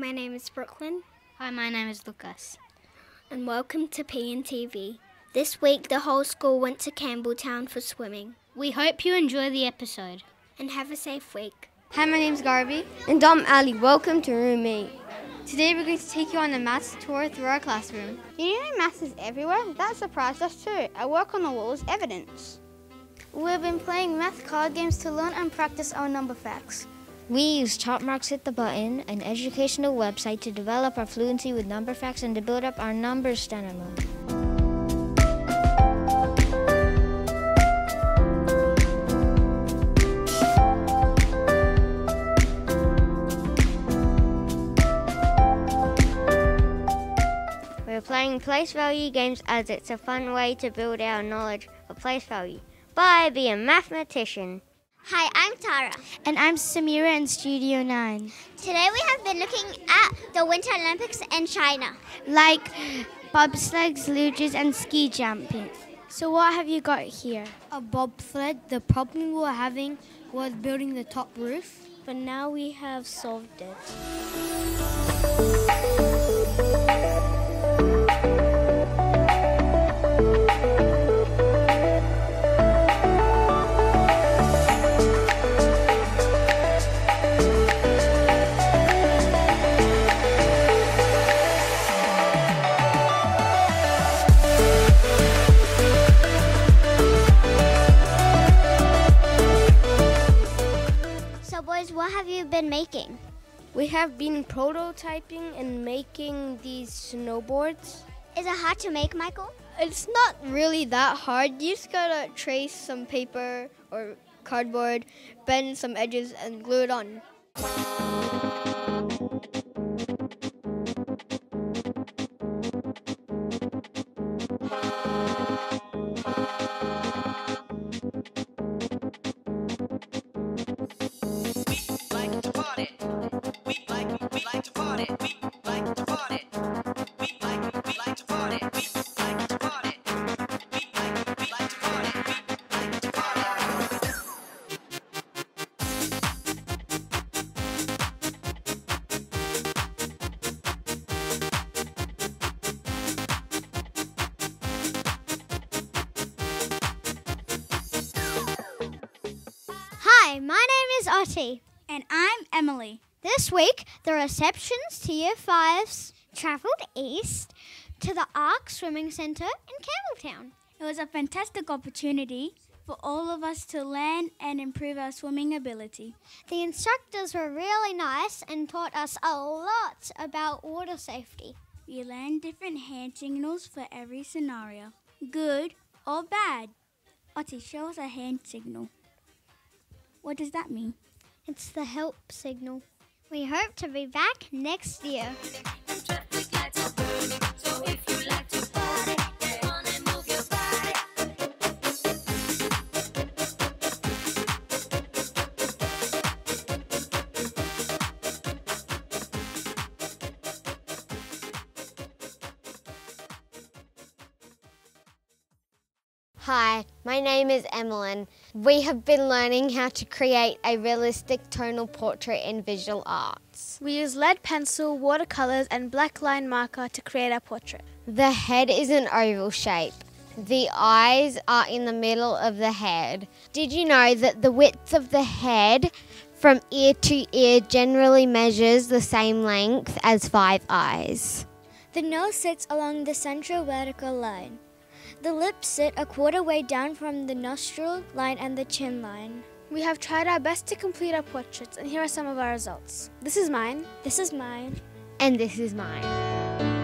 Caitlin. Hi, my name is Lucas. And welcome to PNTV. This week, the whole school went to Campbelltown for swimming. We hope you enjoy the episode. And have a safe week. Hi, my name's Garby. And I'm Ali. Welcome to Room Me. Today we're going to take you on a maths tour through our classroom. You know maths is everywhere? That surprised us too. Our work on the wall is evidence. We've been playing math card games to learn and practice our number facts. We use Topmarks Hit the Button, an educational website, to develop our fluency with number facts and to build up our numbers mode. We're playing place value games as it's a fun way to build our knowledge of place value by being a mathematician. Hi, I'm Tara. And I'm Samira in Studio 9. Today we have been looking at the Winter Olympics in China. Like bobsleds, luges, and ski jumping. So, what have you got here? A bobsled. The problem we were having was building the top roof. But now we have solved it. What have you been making? We have been prototyping and making these snowboards. Is it hard to make, Michael? It's not really that hard. You just gotta trace some paper or cardboard, bend some edges, and glue it on. Hi, my name is Ottie. And I'm Emily. This week, the receptions to Year 5s travelled east to the ARC Swimming Centre in Campbelltown. It was a fantastic opportunity for all of us to learn and improve our swimming ability. The instructors were really nice and taught us a lot about water safety. We learned different hand signals for every scenario, good or bad. Ottie, show us a hand signal. What does that mean? It's the help signal. We hope to be back next year. Hi, my name is Emmeline. We have been learning how to create a realistic tonal portrait in visual arts. We use lead pencil, watercolors, and black line marker to create our portrait. The head is an oval shape. The eyes are in the middle of the head. Did you know that the width of the head from ear to ear generally measures the same length as five eyes? The nose sits along the central vertical line. The lips sit a quarter way down from the nostril line and the chin line. We have tried our best to complete our portraits, and here are some of our results. This is mine. This is mine. And this is mine.